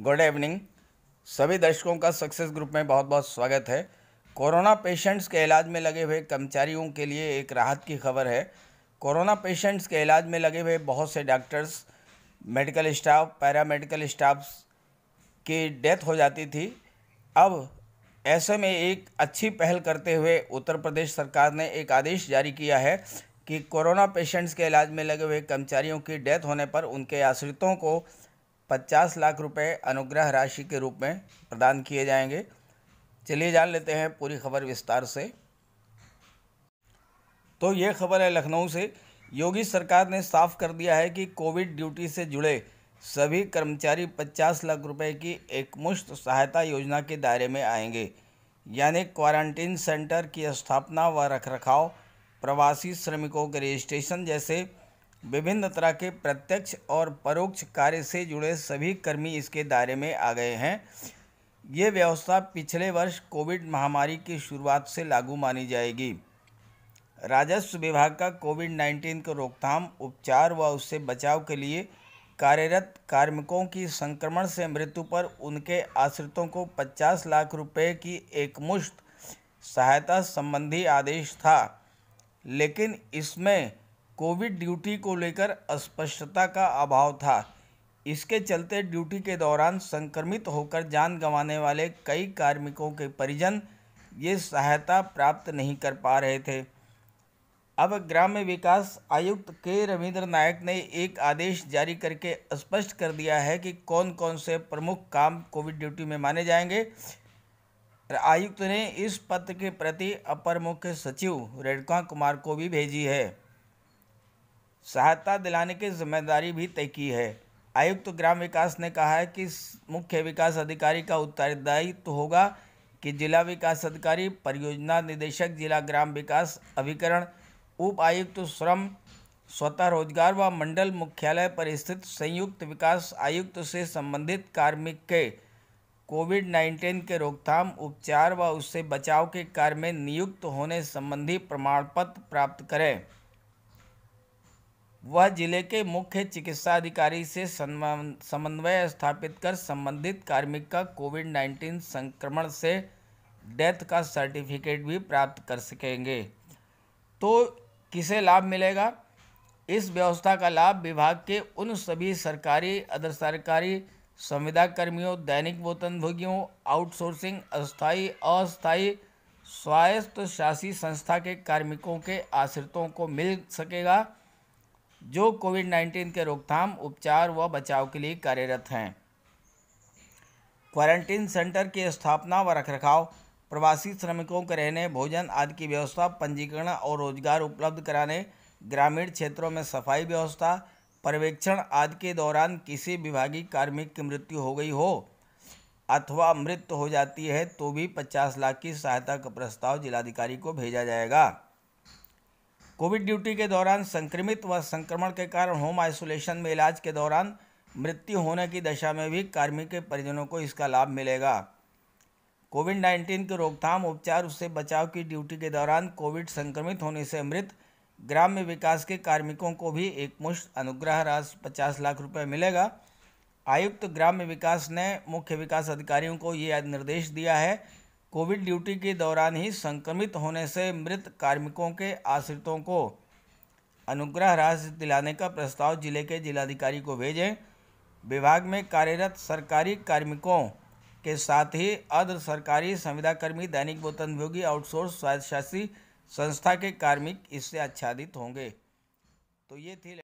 Good evening. सभी दर्शकों का सक्सेस ग्रुप में बहुत बहुत स्वागत है। कोरोना पेशेंट्स के इलाज में लगे हुए कर्मचारियों के लिए एक राहत की खबर है। कोरोना पेशेंट्स के इलाज में लगे हुए बहुत से doctors, medical staff, paramedical staff की डेथ हो जाती थी। अब ऐसे में एक अच्छी पहल करते हुए उत्तर प्रदेश सरकार ने एक आदेश जारी किया है कि कोरोना पेशेंट्स के इलाज में लगे हुए कर्मचारियों की डेथ होने पर उनके आश्रितों को 50 लाख रुपए अनुग्रह राशि के रूप में प्रदान किए जाएँगे। चलिए जान लेते हैं पूरी खबर विस्तार से। तो ये खबर है लखनऊ से। योगी सरकार ने साफ़ कर दिया है कि कोविड ड्यूटी से जुड़े सभी कर्मचारी 50 लाख रुपए की एकमुश्त सहायता योजना के दायरे में आएँगे। यानी क्वारंटीन सेंटर की स्थापना व रखरखाव, प्रवासी श्रमिकों के रजिस्ट्रेशन जैसे विभिन्न तरह के प्रत्यक्ष और परोक्ष कार्य से जुड़े सभी कर्मी इसके दायरे में आ गए हैं। ये व्यवस्था पिछले वर्ष कोविड महामारी की शुरुआत से लागू मानी जाएगी। राजस्व विभाग का कोविड 19 को रोकथाम, उपचार व उससे बचाव के लिए कार्यरत कार्मिकों की संक्रमण से मृत्यु पर उनके आश्रितों को 50 लाख रुपए की एकमुश्त सहायता संबंधी आदेश था। लेकिन इसमें कोविड ड्यूटी को लेकर अस्पष्टता का अभाव था। इसके चलते ड्यूटी के दौरान संक्रमित होकर जान गंवाने वाले कई कार्मिकों के परिजन ये सहायता प्राप्त नहीं कर पा रहे थे। अब ग्राम्य विकास आयुक्त के रविंद्र नायक ने एक आदेश जारी करके स्पष्ट कर दिया है कि कौन कौन से प्रमुख काम कोविड ड्यूटी में माने जाएँगे। आयुक्त ने इस पत्र के प्रति अपर मुख्य सचिव रेणुका कुमार को भी भेजी है। सहायता दिलाने की ज़िम्मेदारी भी तय की है। आयुक्त तो ग्राम विकास ने कहा है कि मुख्य विकास अधिकारी का उत्तरदायित्व तो होगा कि जिला विकास अधिकारी, परियोजना निदेशक, जिला ग्राम विकास अभिकरण, उप आयुक्त तो श्रम, स्वतः रोज़गार व मंडल मुख्यालय पर स्थित संयुक्त विकास आयुक्त से संबंधित कार्मिक के कोविड नाइन्टीन के रोकथाम, उपचार व उससे बचाव के कार्य में नियुक्त होने संबंधी प्रमाण पत्र प्राप्त करें। वह ज़िले के मुख्य चिकित्सा अधिकारी से समन्वय स्थापित कर संबंधित कार्मिक का कोविड नाइन्टीन संक्रमण से डेथ का सर्टिफिकेट भी प्राप्त कर सकेंगे। तो किसे लाभ मिलेगा? इस व्यवस्था का लाभ विभाग के उन सभी सरकारी अर्ध सरकारी संविदा कर्मियों, दैनिक वेतनभोगियों, आउटसोर्सिंग अस्थाई अस्थाई स्वायत्त शासी संस्था के कार्मिकों के आश्रितों को मिल सकेगा। जो कोविड 19 के रोकथाम, उपचार व बचाव के लिए कार्यरत हैं। क्वारंटीन सेंटर की स्थापना व रखरखाव, प्रवासी श्रमिकों के रहने, भोजन आदि की व्यवस्था, पंजीकरण और रोज़गार उपलब्ध कराने, ग्रामीण क्षेत्रों में सफ़ाई व्यवस्था, पर्यवेक्षण आदि के दौरान किसी विभागीय कार्मिक की मृत्यु हो गई हो अथवा मृत्यु हो जाती है तो भी 50 लाख की सहायता का प्रस्ताव जिलाधिकारी को भेजा जाएगा। कोविड ड्यूटी के दौरान संक्रमित व संक्रमण के कारण होम आइसोलेशन में इलाज के दौरान मृत्यु होने की दशा में भी कार्मिक के परिजनों को इसका लाभ मिलेगा। कोविड नाइन्टीन की रोकथाम, उपचार, उससे बचाव की ड्यूटी के दौरान कोविड संक्रमित होने से मृत ग्राम्य विकास के कार्मिकों को भी एक मुश्त अनुग्रह राशि पचास लाख रुपए मिलेगा। आयुक्त ग्राम्य विकास ने मुख्य विकास अधिकारियों को ये निर्देश दिया है कोविड ड्यूटी के दौरान ही संक्रमित होने से मृत कार्मिकों के आश्रितों को अनुग्रह राशि दिलाने का प्रस्ताव ज़िले के जिलाधिकारी को भेजें। विभाग में कार्यरत सरकारी कार्मिकों के साथ ही अर्ध सरकारी संविदाकर्मी, दैनिक वेतनभोगी आउटसोर्स, स्वायत्तशासी संस्था के कार्मिक इससे आच्छादित होंगे। तो ये थी